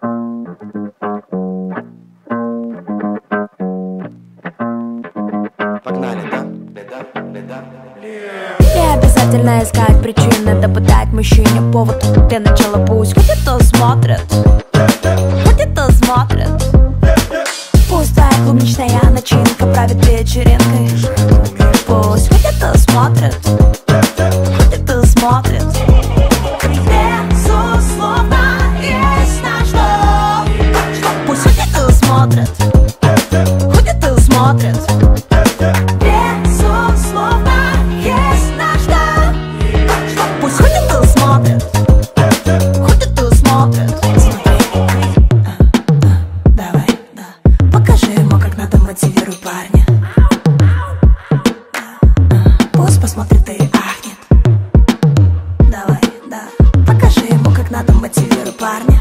Погнали, да? Да, да, да. Не обязательно искать причины, да подать мужчине повод. Для начала пусть. Хоть это смотрит Хоть это смотрит Пустая клубничная начинка правит вечеринкой. Пусть парня. Пусть посмотрит и ахнет. Давай, да. Покажи ему, как надо мотивируй парня